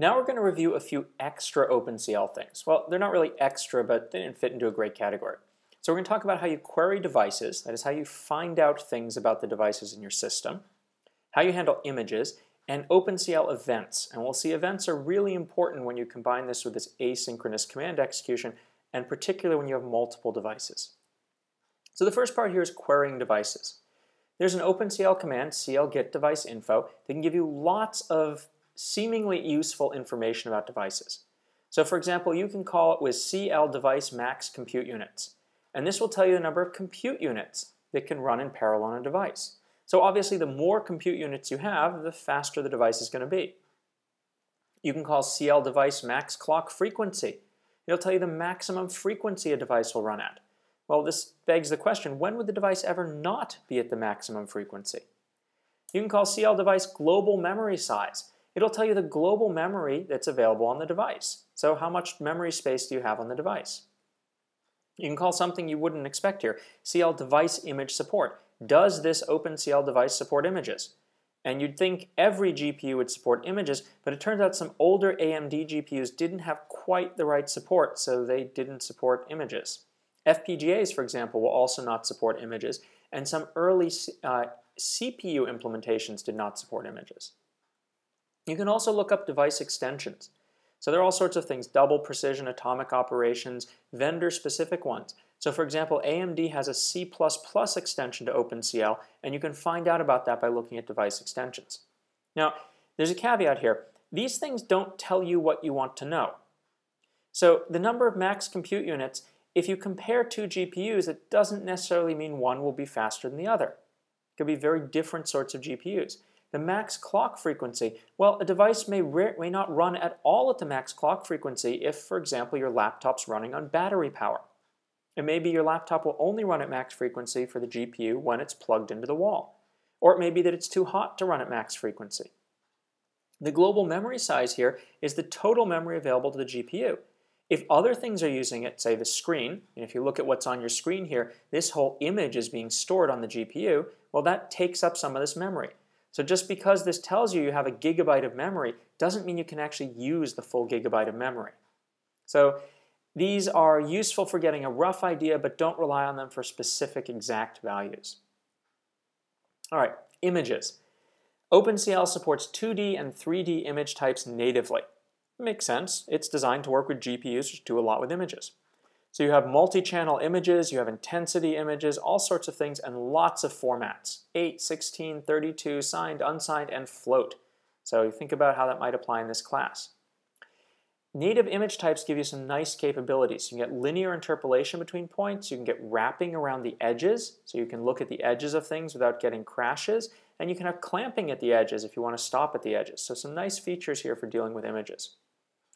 Now we're going to review a few extra OpenCL things. Well, they're not really extra, but they didn't fit into a great category. So we're going to talk about how you query devices, that is how you find out things about the devices in your system, how you handle images, and OpenCL events. And we'll see events are really important when you combine this with this asynchronous command execution, and particularly when you have multiple devices. So the first part here is querying devices. There's an OpenCL command, clGetDeviceInfo, that can give you lots of seemingly useful information about devices. So for example, you can call it with CL device max compute units. And this will tell you the number of compute units that can run in parallel on a device. So obviously the more compute units you have, the faster the device is going to be. You can call CL device max clock frequency. It'll tell you the maximum frequency a device will run at. Well, this begs the question, when would the device ever not be at the maximum frequency? You can call CL device global memory size. It'll tell you the global memory that's available on the device. So how much memory space do you have on the device? You can call something you wouldn't expect here, CL device image support. Does this OpenCL device support images? And you'd think every GPU would support images, but it turns out some older AMD GPUs didn't have quite the right support, so they didn't support images. FPGAs, for example, will also not support images, and some early uh, CPU implementations did not support images. You can also look up device extensions. So there are all sorts of things, double precision atomic operations, vendor-specific ones. So for example, AMD has a C++ extension to OpenCL, and you can find out about that by looking at device extensions. Now, there's a caveat here. These things don't tell you what you want to know. So the number of max compute units, if you compare two GPUs, it doesn't necessarily mean one will be faster than the other. It could be very different sorts of GPUs. The max clock frequency, well, a device may, may not run at all at the max clock frequency if, for example, your laptop's running on battery power. And maybe your laptop will only run at max frequency for the GPU when it's plugged into the wall. Or it may be that it's too hot to run at max frequency. The global memory size here is the total memory available to the GPU. If other things are using it, say the screen, and if you look at what's on your screen here, this whole image is being stored on the GPU, well that takes up some of this memory. So just because this tells you you have a gigabyte of memory doesn't mean you can actually use the full gigabyte of memory. So these are useful for getting a rough idea, but don't rely on them for specific exact values. All right, images. OpenCL supports 2D and 3D image types natively. Makes sense. It's designed to work with GPUs, which do a lot with images. So you have multi-channel images, you have intensity images, all sorts of things, and lots of formats. 8, 16, 32, signed, unsigned, and float. So think about how that might apply in this class. Native image types give you some nice capabilities. You can get linear interpolation between points, you can get wrapping around the edges, so you can look at the edges of things without getting crashes, and you can have clamping at the edges if you want to stop at the edges. So some nice features here for dealing with images.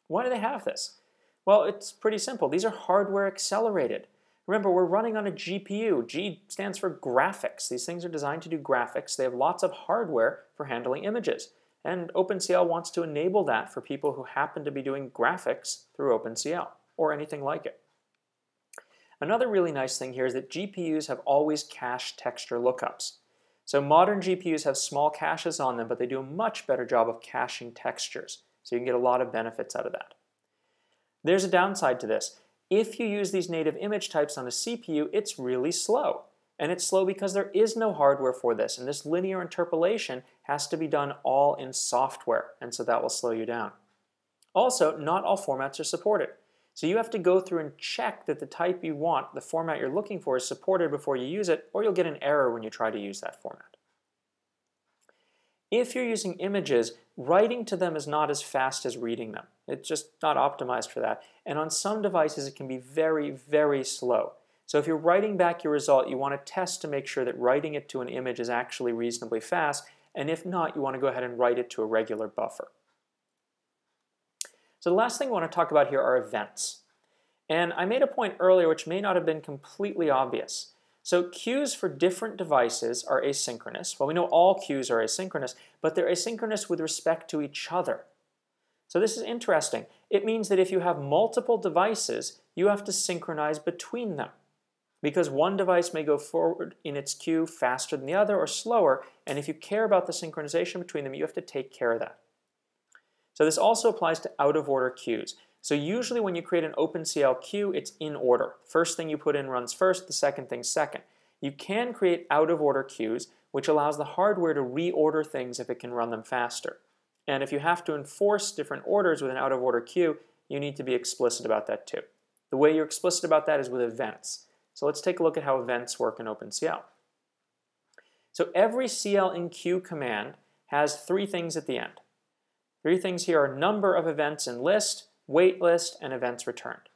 Why do they have this? Well, it's pretty simple. These are hardware accelerated. Remember, we're running on a GPU. G stands for graphics. These things are designed to do graphics. They have lots of hardware for handling images. And OpenCL wants to enable that for people who happen to be doing graphics through OpenCL or anything like it. Another really nice thing here is that GPUs have always cached texture lookups. So modern GPUs have small caches on them, but they do a much better job of caching textures. So you can get a lot of benefits out of that. There's a downside to this. If you use these native image types on a CPU, it's really slow. And it's slow because there is no hardware for this, and this linear interpolation has to be done all in software, and so that will slow you down. Also, not all formats are supported. So you have to go through and check that the type you want, the format you're looking for, is supported before you use it, or you'll get an error when you try to use that format. If you're using images, writing to them is not as fast as reading them. It's just not optimized for that. And on some devices, it can be very, very slow. So if you're writing back your result, you want to test to make sure that writing it to an image is actually reasonably fast. And if not, you want to go ahead and write it to a regular buffer. So the last thing I want to talk about here are events. And I made a point earlier which may not have been completely obvious. So queues for different devices are asynchronous. Well, we know all queues are asynchronous, but they're asynchronous with respect to each other. So this is interesting. It means that if you have multiple devices, you have to synchronize between them. Because one device may go forward in its queue faster than the other or slower, and if you care about the synchronization between them, you have to take care of that. So this also applies to out-of-order queues. So usually when you create an OpenCL queue, it's in order. First thing you put in runs first, the second thing second. You can create out-of-order queues, which allows the hardware to reorder things if it can run them faster. And if you have to enforce different orders with an out-of-order queue, you need to be explicit about that too. The way you're explicit about that is with events. So let's take a look at how events work in OpenCL. So every CL enqueue command has three things at the end. Three things here are number of events in list, wait list, and events returned.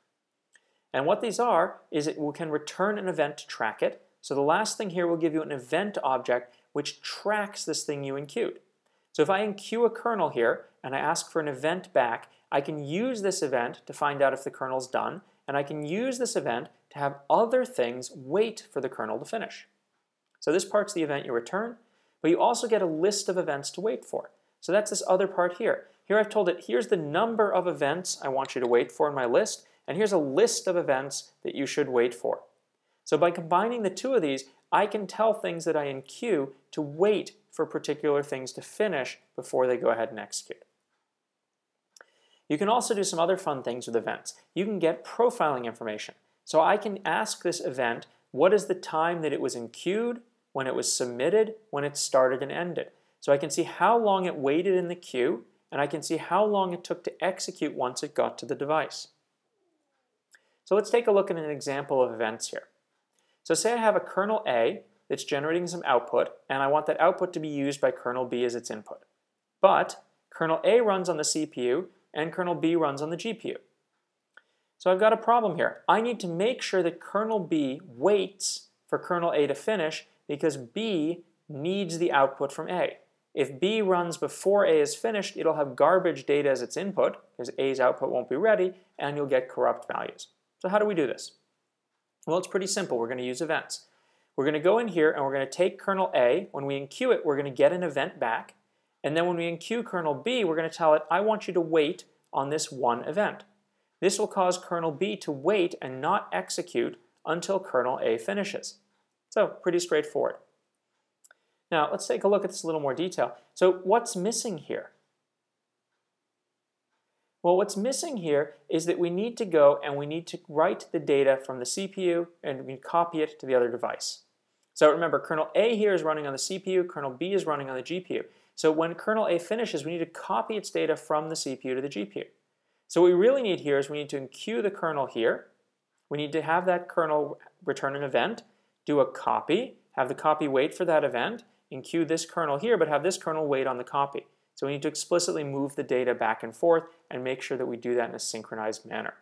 And what these are is it can return an event to track it. So the last thing here will give you an event object which tracks this thing you enqueued. So if I enqueue a kernel here and I ask for an event back, I can use this event to find out if the kernel's done, and I can use this event to have other things wait for the kernel to finish. So this part's the event you return, but you also get a list of events to wait for. So that's this other part here. Here I've told it, here's the number of events I want you to wait for in my list, and here's a list of events that you should wait for. So by combining the two of these, I can tell things that I enqueue to wait for particular things to finish before they go ahead and execute. You can also do some other fun things with events. You can get profiling information. So I can ask this event, what is the time that it was enqueued, when it was submitted, when it started and ended. So I can see how long it waited in the queue, and I can see how long it took to execute once it got to the device. So let's take a look at an example of events here. So say I have a kernel A that's generating some output, and I want that output to be used by kernel B as its input. But kernel A runs on the CPU, and kernel B runs on the GPU. So I've got a problem here. I need to make sure that kernel B waits for kernel A to finish because B needs the output from A. If B runs before A is finished, it'll have garbage data as its input because A's output won't be ready and you'll get corrupt values. So how do we do this? Well, it's pretty simple. We're going to use events. We're going to go in here and we're going to take kernel A. When we enqueue it, we're going to get an event back. And then when we enqueue kernel B, we're going to tell it, I want you to wait on this one event. This will cause kernel B to wait and not execute until kernel A finishes. So pretty straightforward. Now let's take a look at this a little more detail. So what's missing here? Well, what's missing here is that we need to go and we need to write the data from the CPU and we copy it to the other device. So remember, kernel A here is running on the CPU, kernel B is running on the GPU. So when kernel A finishes, we need to copy its data from the CPU to the GPU. So what we really need here is we need to enqueue the kernel here. We need to have that kernel return an event, do a copy, have the copy wait for that event, enqueue this kernel here, but have this kernel wait on the copy. So we need to explicitly move the data back and forth and make sure that we do that in a synchronized manner.